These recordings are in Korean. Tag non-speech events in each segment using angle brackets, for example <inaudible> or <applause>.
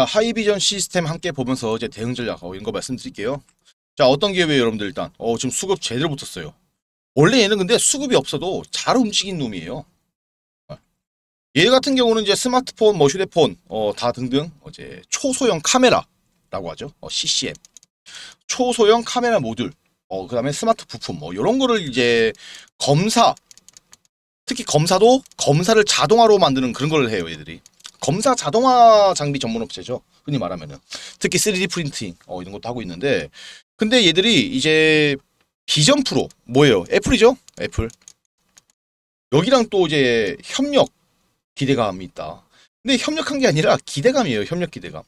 자, 하이비전 시스템 함께 보면서 이제 대응 전략 어, 이런 거 말씀드릴게요. 자, 어떤 기회예요, 여러분들 일단. 어, 지금 수급 제대로 붙었어요. 원래 얘는 근데 수급이 없어도 잘 움직인 놈이에요. 어. 얘 같은 경우는 이제 스마트폰, 뭐 휴대폰, 어, 다 등등 어, 이제 초소형 카메라라고 하죠. 어, CCM. 초소형 카메라 모듈. 어, 그 다음에 스마트 부품 뭐 이런 거를 이제 검사 특히 검사도 검사를 자동화로 만드는 그런 걸 해요, 얘들이. 검사 자동화 장비 전문 업체죠. 흔히 말하면은. 특히 3D 프린팅 어, 이런 것도 하고 있는데 근데 얘들이 이제 비전 프로 뭐예요? 애플이죠? 애플. 여기랑 또 이제 협력 기대감이 있다. 근데 협력한 게 아니라 기대감이에요. 협력 기대감.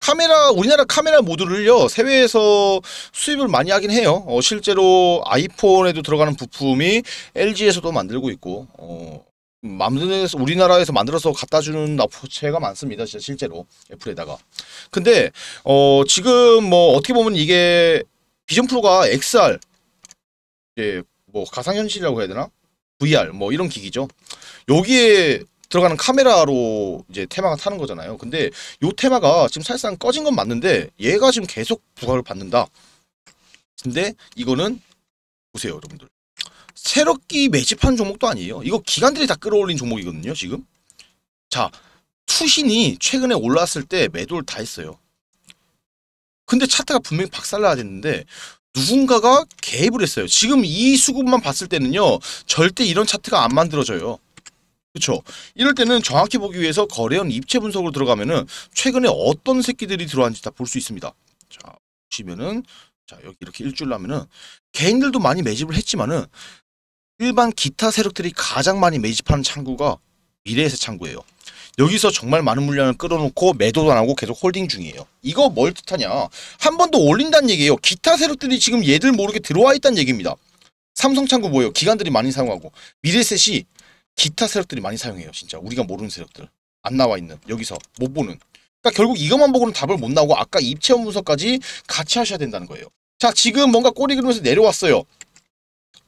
카메라 우리나라 카메라 모듈을요 해외에서 수입을 많이 하긴 해요. 어, 실제로 아이폰에도 들어가는 부품이 LG에서도 만들고 있고 어, 만들어서 우리나라에서 만들어서 갖다 주는 업체가 많습니다. 진짜 실제로 애플에다가. 근데 어, 지금 뭐 어떻게 보면 이게 비전 프로가 XR 이제 뭐 가상현실이라고 해야 되나? VR 뭐 이런 기기죠. 여기에 들어가는 카메라로 이제 테마가 타는 거잖아요. 근데 요 테마가 지금 사실상 꺼진 건 맞는데 얘가 지금 계속 부각을 받는다. 근데 이거는 보세요, 여러분들. 새롭게 매집한 종목도 아니에요. 이거 기관들이 다 끌어올린 종목이거든요, 지금. 자, 투신이 최근에 올랐을 때 매도를 다 했어요. 근데 차트가 분명히 박살나야 됐는데 누군가가 개입을 했어요. 지금 이 수급만 봤을 때는요, 절대 이런 차트가 안 만들어져요. 그렇죠. 이럴 때는 정확히 보기 위해서 거래원 입체 분석으로 들어가면은 최근에 어떤 새끼들이 들어왔는지 다 볼 수 있습니다. 자 보시면은 자 여기 이렇게 일주일 하면은 개인들도 많이 매집을 했지만은 일반 기타 세력들이 가장 많이 매집하는 창구가 미래에셋 창구예요. 여기서 정말 많은 물량을 끌어놓고 매도도 안 하고 계속 holding 중이에요. 이거 뭘 뜻하냐? 한 번 더 올린다는 얘기예요. 기타 세력들이 지금 얘들 모르게 들어와 있다는 얘기입니다. 삼성 창구 뭐예요? 기관들이 많이 사용하고 미래에셋이 기타 세력들이 많이 사용해요. 진짜 우리가 모르는 세력들 안 나와 있는 여기서 못 보는. 그러니까 결국 이것만 보고는 답을 못 나오고 아까 입체험 분석까지 같이 하셔야 된다는 거예요. 자 지금 뭔가 꼬리 그리면서 내려왔어요.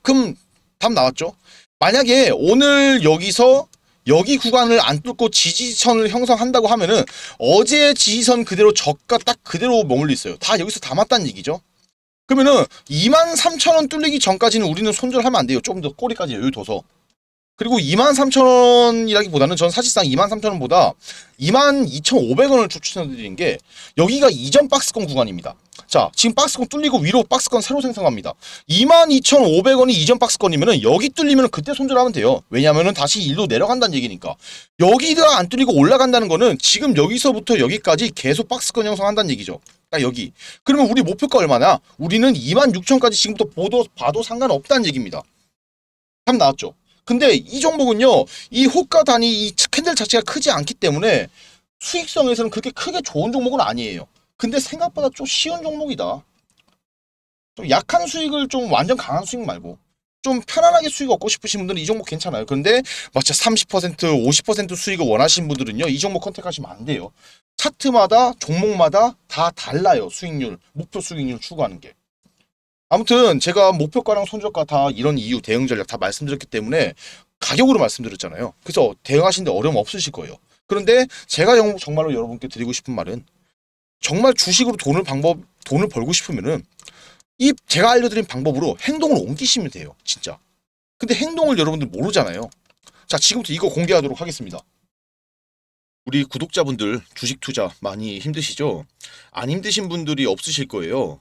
그럼 답 나왔죠? 만약에 오늘 여기서 여기 구간을 안 뚫고 지지선을 형성한다고 하면은 어제 지지선 그대로 저가 딱 그대로 머물러 있어요. 다 여기서 담았다는 얘기죠. 그러면은 23,000원 뚫리기 전까지는 우리는 손절하면 안 돼요. 좀더 꼬리까지 여유 둬서. 그리고 23,000원이라기보다는 전 사실상 23,000원보다 22,500원을 추천드리는 게 여기가 이전 박스권 구간입니다. 자, 지금 박스권 뚫리고 위로 박스권 새로 생성합니다. 22,500원이 이전 박스권이면은 여기 뚫리면 그때 손절하면 돼요. 왜냐면은 다시 일로 내려간다는 얘기니까. 여기가 안 뚫리고 올라간다는 거는 지금 여기서부터 여기까지 계속 박스권 형성한다는 얘기죠. 딱 여기. 그러면 우리 목표가 얼마나? 우리는 26,000까지 지금부터 보도, 봐도 상관없다는 얘기입니다. 답 나왔죠? 근데 이 종목은요, 이 호가 단위 이 캔들 자체가 크지 않기 때문에 수익성에서는 그렇게 크게 좋은 종목은 아니에요. 근데 생각보다 좀 쉬운 종목이다. 좀 약한 수익을 좀 완전 강한 수익 말고 좀 편안하게 수익 얻고 싶으신 분들은 이 종목 괜찮아요. 그런데 마치 30% 50% 수익을 원하시는 분들은요, 이 종목 컨택하시면 안 돼요. 차트마다 종목마다 다 달라요. 수익률, 목표 수익률 추구하는 게. 아무튼 제가 목표가랑 손절가 다 이런 이유 대응 전략 다 말씀드렸기 때문에 가격으로 말씀드렸잖아요. 그래서 대응하시는데 어려움 없으실 거예요. 그런데 제가 정말로 여러분께 드리고 싶은 말은 정말 주식으로 돈을 방법 돈을 벌고 싶으면은 이 제가 알려드린 방법으로 행동을 옮기시면 돼요. 진짜. 근데 행동을 여러분들 모르잖아요. 자 지금부터 이거 공개하도록 하겠습니다. 우리 구독자분들 주식 투자 많이 힘드시죠? 안 힘드신 분들이 없으실 거예요.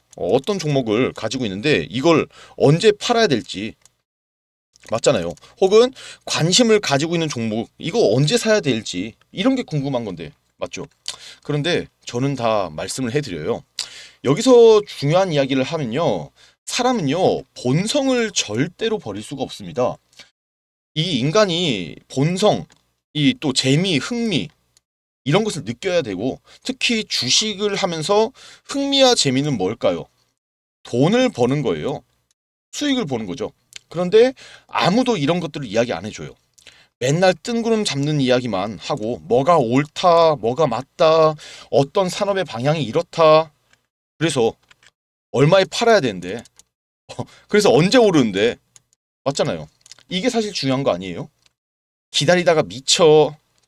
어떤 종목을 가지고 있는데 이걸 언제 팔아야 될지 맞잖아요. 혹은 관심을 가지고 있는 종목 이거 언제 사야 될지 이런 게 궁금한 건데 맞죠? 그런데 저는 다 말씀을 해드려요. 여기서 중요한 이야기를 하면요. 사람은요 본성을 절대로 버릴 수가 없습니다. 이 인간이 본성, 이 또 재미, 흥미 이런 것을 느껴야 되고 특히 주식을 하면서 흥미와 재미는 뭘까요? 돈을 버는 거예요. 수익을 보는 거죠. 그런데 아무도 이런 것들을 이야기 안 해줘요. 맨날 뜬구름 잡는 이야기만 하고 뭐가 옳다, 뭐가 맞다, 어떤 산업의 방향이 이렇다. 그래서 얼마에 팔아야 되는데 <laughs> 그래서 언제 오르는데 맞잖아요. 이게 사실 중요한 거 아니에요? 기다리다가 미쳐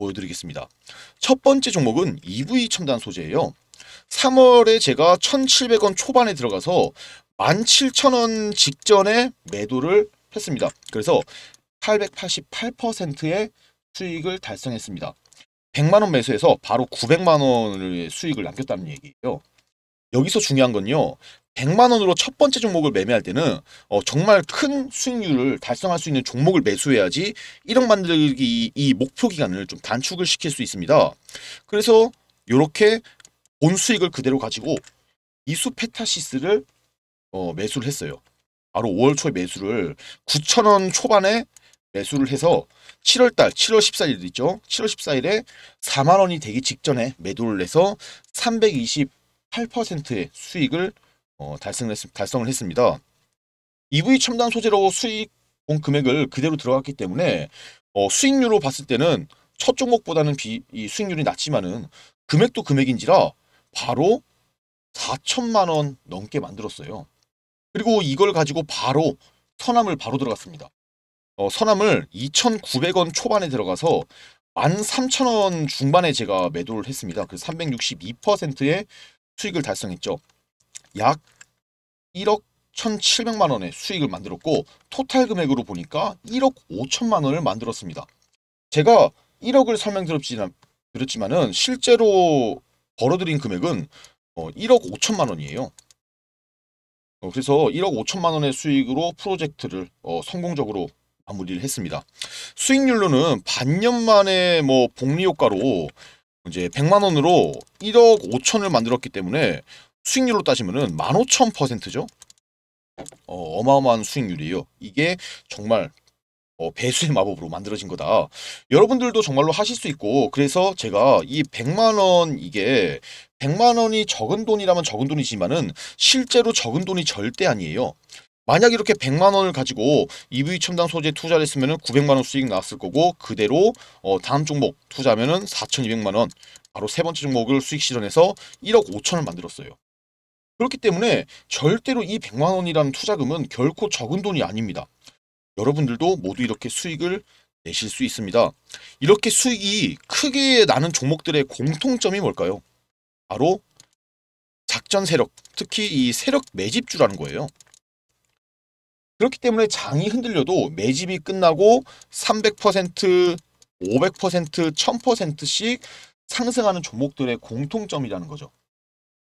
보여드리겠습니다. 첫 번째 종목은 EV 첨단 소재예요. 3월에 제가 1,700원 초반에 들어가서 17,000원 직전에 매도를 했습니다. 그래서 888%의 수익을 달성했습니다. 100만원 매수해서 바로 900만원의 수익을 남겼다는 얘기예요. 여기서 중요한 건요. 100만 원으로 첫 번째 종목을 매매할 때는 어, 정말 큰 수익률을 달성할 수 있는 종목을 매수해야지 1억 만들기 이 목표 기간을 좀 단축을 시킬 수 있습니다. 그래서 이렇게 본 수익을 그대로 가지고 이수 페타시스를 어, 매수를 했어요. 바로 5월 초에 매수를 9천원 초반에 매수를 해서 7월달 7월 14일 있죠. 7월 14일에 4만 원이 되기 직전에 매도를 해서 328%의 수익을 어, 달성을, 했, 했습니다. EV 첨단 소재로 수익 본 금액을 그대로 들어갔기 때문에 어, 수익률로 봤을 때는 첫 종목보다는 비, 이 수익률이 낮지만은 금액도 금액인지라 바로 4천만 원 넘게 만들었어요. 그리고 이걸 가지고 바로 선암을 바로 들어갔습니다. 어, 선암을 2,900원 초반에 들어가서 13,000원 중반에 제가 매도를 했습니다. 그 362%의 수익을 달성했죠. 약 1억 1,700만 원의 수익을 만들었고 토탈 금액으로 보니까 1억 5천만 원을 만들었습니다. 제가 1억을 설명드렸지만 은 실제로 벌어들인 금액은 1억 어, 5천만 원이에요. 어, 그래서 1억 5천만 원의 수익으로 프로젝트를 어, 성공적으로 마무리를 했습니다. 수익률로는 반년 만에 뭐 복리 효과로 이제 100만 원으로 1억 5천을 만들었기 때문에 수익률로 따지면은 15,000%죠. 어, 어마어마한 수익률이에요. 이게 정말 어, 배수의 마법으로 만들어진 거다. 여러분들도 정말로 하실 수 있고 그래서 제가 이 100만 원 이게 100만 원이 적은 돈이라면 적은 돈이지만은 실제로 적은 돈이 절대 아니에요. 만약 이렇게 100만 원을 가지고 EV 첨단 소재 투자를 했으면 900만 원 수익 나왔을 거고 그대로 어, 다음 종목 투자하면 4,200만 원 바로 세 번째 종목을 수익 실현해서 1억 5천을 만들었어요. 그렇기 때문에 절대로 이 100만 원이라는 투자금은 결코 적은 돈이 아닙니다. 여러분들도 모두 이렇게 수익을 내실 수 있습니다. 이렇게 수익이 크게 나는 종목들의 공통점이 뭘까요? 바로 작전 세력, 특히 이 세력 매집주라는 거예요. 그렇기 때문에 장이 흔들려도 매집이 끝나고 300%, 500%, 1000%씩 상승하는 종목들의 공통점이라는 거죠.